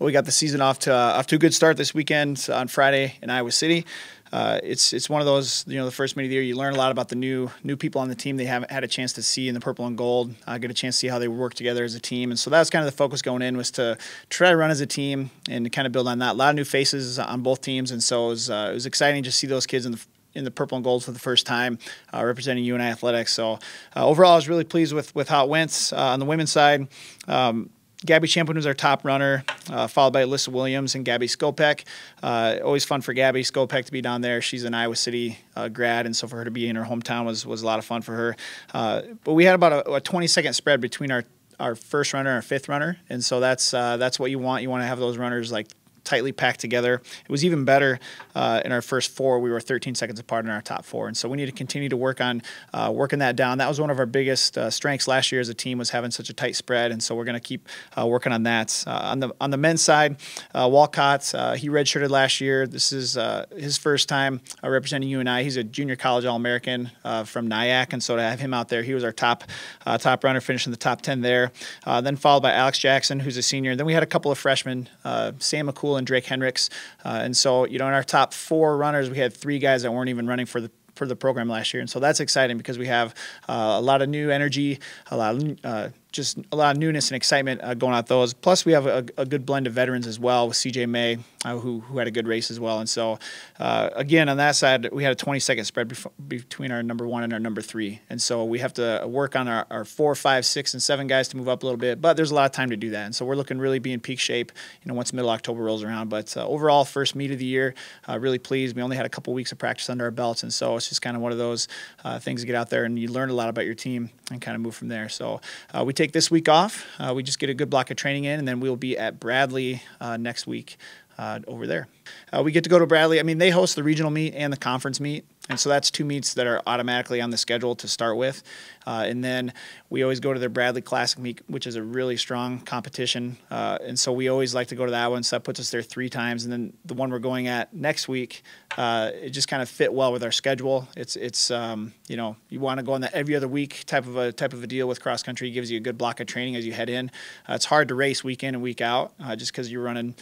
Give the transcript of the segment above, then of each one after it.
Well, we got the season off to uh, off to a good start this weekend on Friday in Iowa City. Uh, it's it's one of those you know the first meet of the year you learn a lot about the new new people on the team they haven't had a chance to see in the purple and gold uh, get a chance to see how they work together as a team and so that's kind of the focus going in was to try to run as a team and kind of build on that a lot of new faces on both teams and so it was, uh, it was exciting to see those kids in the in the purple and gold for the first time, uh, representing UNI athletics. So uh, overall, I was really pleased with with how it went uh, on the women's side. Um, Gabby Champion was our top runner, uh, followed by Alyssa Williams and Gabby Skopek. Uh, always fun for Gabby Skopek to be down there. She's an Iowa City uh, grad, and so for her to be in her hometown was was a lot of fun for her. Uh, but we had about a, a 20 second spread between our our first runner and our fifth runner, and so that's uh, that's what you want. You want to have those runners like tightly packed together. It was even better uh, in our first four. We were 13 seconds apart in our top four, and so we need to continue to work on uh, working that down. That was one of our biggest uh, strengths last year as a team was having such a tight spread, and so we're going to keep uh, working on that. Uh, on the on the men's side, Walcott he redshirted last year. This is his first time representing UNI. He's a junior college All American from Nyack, and so to have him out there, he was our top top runner, finishing the top 10 there. then followed by Alex Jackson, who's a senior. And then we had a couple of freshmen, Sam McCool and Drake Hendricks. Uh, and so, you know, in our top four runners, we had three guys that weren't even running for the for the program last year, and so that's exciting because we have uh, a lot of new energy, a lot of uh, just a lot of newness and excitement uh, going out those. Plus, we have a, a, good blend of veterans as well with CJ May, uh, who who had a good race as well. And so, uh, again, on that side, we had a 20 second spread between our number one and our number three. And so we have to work on our, our four, five, six, and seven guys to move up a little bit. But there's a lot of time to do that. And so we're looking really be in peak shape, you know, once middle October rolls around. But uh, overall, first meet of the year, uh, really pleased. We only had a couple weeks of practice under our belts, and so it's just kind of one of those uh, things to get out there and you learn a lot about your team and kind of move from there. So we take this week off. Uh, we just get a good block of training in, and then we'll be at Bradley uh, next week uh, over there. Uh, we get to go to Bradley. I mean, they host the regional meet and the conference meet. And so that's two meets that are automatically on the schedule to start with. Uh, and then we always go to their Bradley Classic meet, which is a really strong competition. Uh, and so we always like to go to that one. So that puts us there three times. And then the one we're going at next week, uh, it just kind of fit well with our schedule. It's it's um, you know you want to go on that every other week type of a type of a deal with cross country. It gives you a good block of training as you head in. Uh, it's hard to race week in and week out uh, just because you're running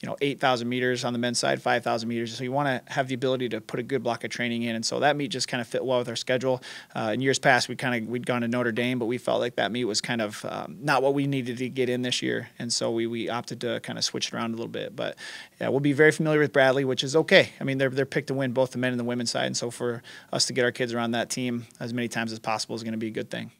you know 8,000 meters on the men's side, 5,000 meters. So you want to have the ability to put a good block of training in, and so that meet just kind of fit well with our schedule. Uh, in years past, we kind of we'd gone to Notre Dame, but we felt like that meet was kind of um, not what we needed to get in this year, and so we we opted to kind of switch it around a little bit. But yeah, we'll be very familiar with Bradley, which is okay. I mean, they're they're picked to win both the men and the women's side, and so for us to get our kids around that team as many times as possible is going to be a good thing.